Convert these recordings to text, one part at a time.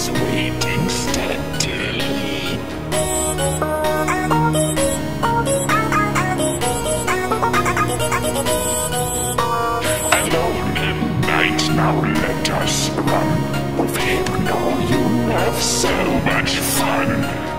is waiting steadily. Alone in night, now let us run. With Hypno, you have so much fun.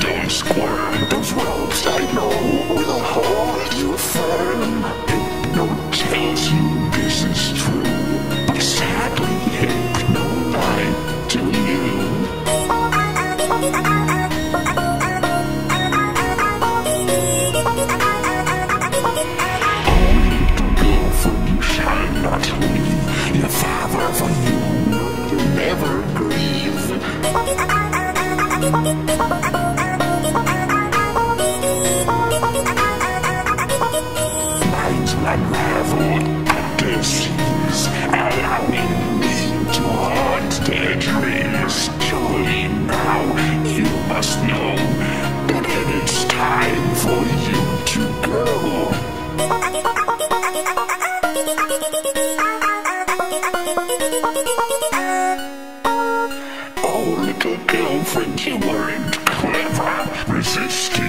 Don't squirm. Those ropes I know will hold you firm. Hypno tells you this is true, but sadly, Hypno lied to you. Girlfriend, you shall not leave. Your father you never grieve. Minds allowing me to haunt their dreams. Now you must know that it is time for you to go. Oh, little girlfriend, you weren't clever. Resisting